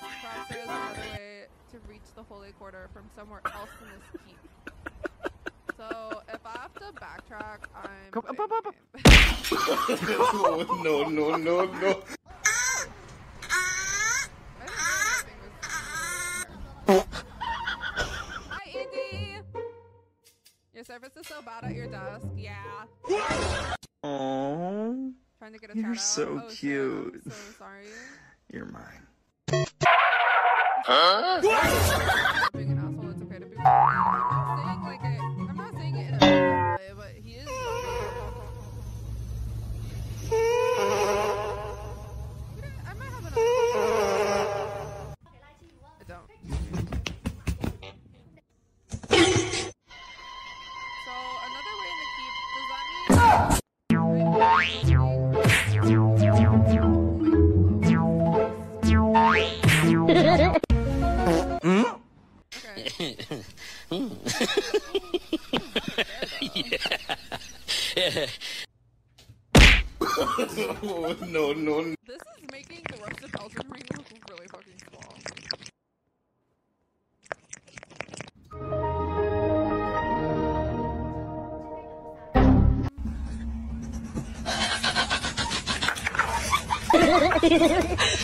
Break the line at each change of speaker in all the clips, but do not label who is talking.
Perhaps there is another way to reach the holy quarter from somewhere else in this heap. So if I have to backtrack, I'm. Come, up, up, up.
no, no, no, no, no.
Your service is so bad at your desk. Yeah.
Aww.
Trying to get a You're so oh, out. cute. Oh, so, so sorry.
You're mine being
No, no, no.
This is making the rest of Elden Ring look really fucking small.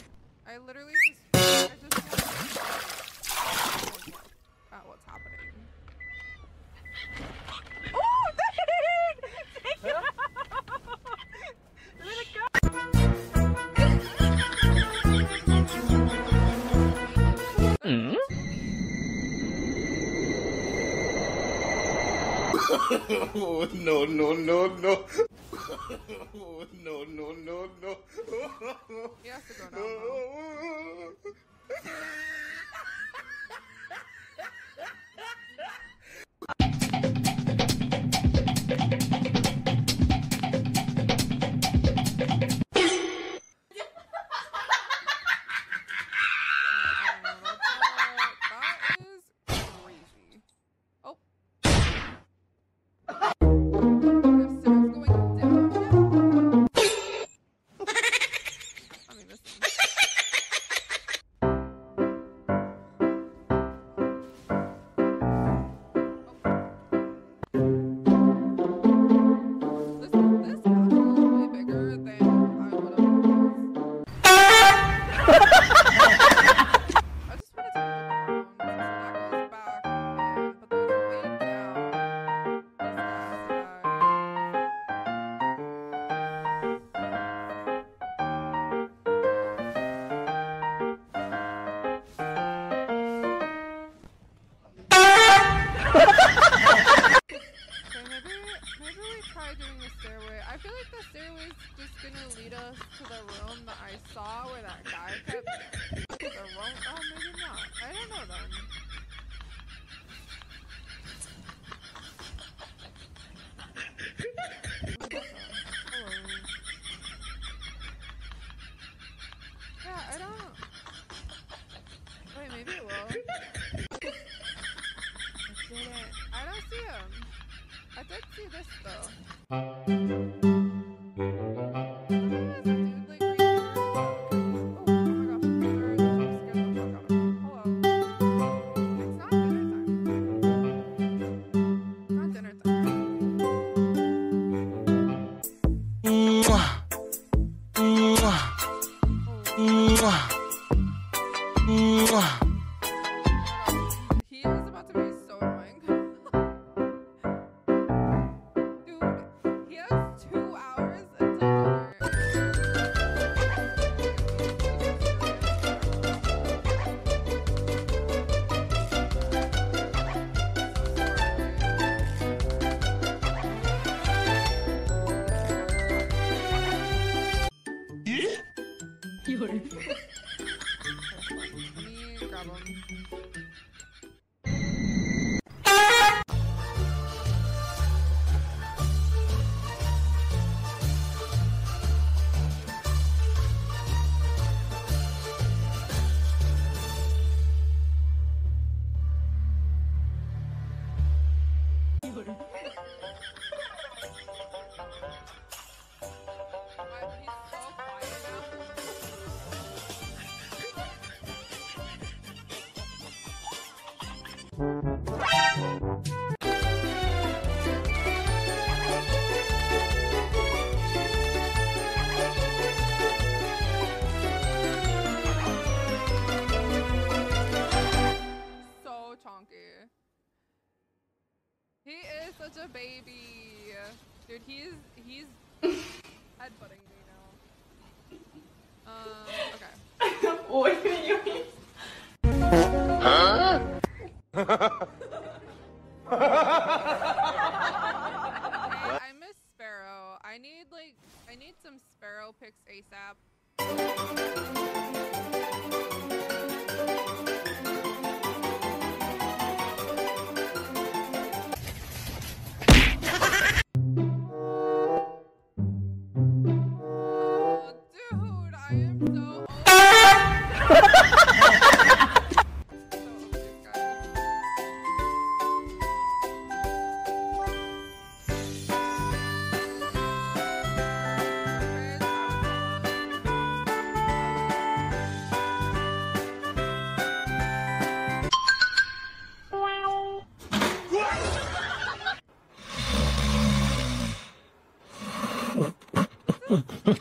no, no, no, no. No, no, no, no.
He has to
go now.
maybe we try doing the stairway. I feel like the stairway's just gonna lead us to the room that I saw where that guy kept the room. Oh, maybe not. I don't know then. So chonky. He is such a baby. Dude, he's he's headbutting me now. Um, okay.
Oi, oi, oi. Hey, I
miss Sparrow. I need like I need some Sparrow picks ASAP. Oh, dude, I am so おっ。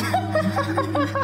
哈哈哈哈哈哈